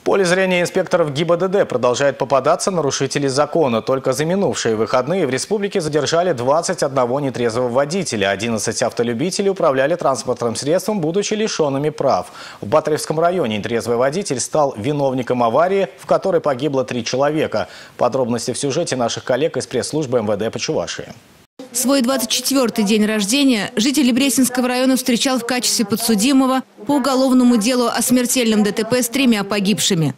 В поле зрения инспекторов ГИБДД продолжают попадаться нарушители закона. Только за минувшие выходные в республике задержали 21 нетрезвого водителя. 11 автолюбителей управляли транспортным средством, будучи лишенными прав. В Батаревском районе нетрезвый водитель стал виновником аварии, в которой погибло три человека. Подробности в сюжете наших коллег из пресс-службы МВД по. Свой 24-й день рождения житель Брестинского района встречал в качестве подсудимого по уголовному делу о смертельном ДТП с тремя погибшими.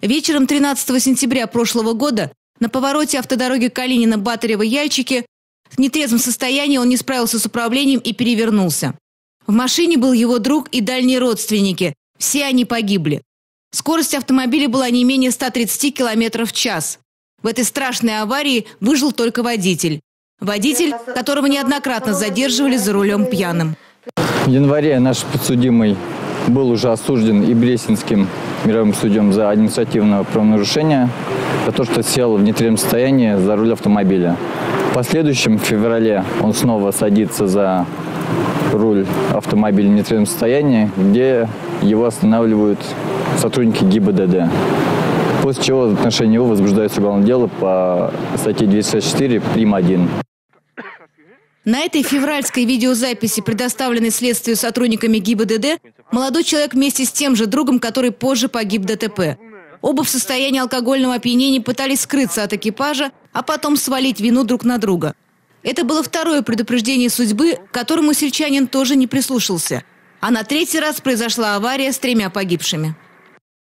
Вечером 13 сентября прошлого года на повороте автодороги Калинина-Батарева-Яльчики в нетрезвом состоянии он не справился с управлением и перевернулся. В машине был его друг и дальние родственники. Все они погибли. Скорость автомобиля была не менее 130 км в час. В этой страшной аварии выжил только водитель. Водитель, которого неоднократно задерживали за рулем пьяным. В январе наш подсудимый был уже осужден и Брестинским мировым судьем за административное правонарушение, за то, что сел в нетрезвом состоянии за руль автомобиля. В последующем, в феврале, он снова садится за руль автомобиля в нетрезвом состоянии, где его останавливают сотрудники ГИБДД. После чего в отношении него возбуждается уголовное дело по статье 264 прим. 1. На этой февральской видеозаписи, предоставленной следствию сотрудниками ГИБДД, молодой человек вместе с тем же другом, который позже погиб в ДТП. Оба в состоянии алкогольного опьянения пытались скрыться от экипажа, а потом свалить вину друг на друга. Это было второе предупреждение судьбы, к которому сельчанин тоже не прислушался. А на третий раз произошла авария с тремя погибшими.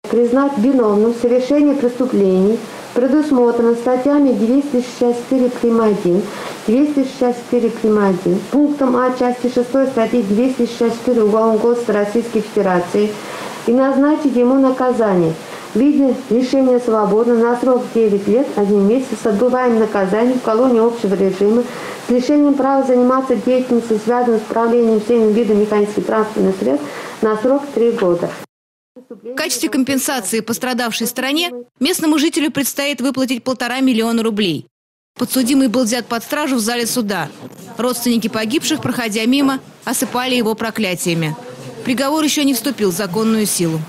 Признать виновным в совершении преступлений предусмотрено статьями 264 прим. 1 264 прим. 1, пунктом А части 6 статьи 264 Уголовного кодекса Российской Федерации и назначить ему наказание в виде лишения свободы на срок 9 лет, 1 месяц с отбыванием наказания в колонии общего режима с лишением права заниматься деятельностью, связанной с управлением всеми видами механических транспортных средств на срок 3 года. В качестве компенсации пострадавшей стороне местному жителю предстоит выплатить полтора миллиона рублей. Подсудимый был взят под стражу в зале суда. Родственники погибших, проходя мимо, осыпали его проклятиями. Приговор еще не вступил в законную силу.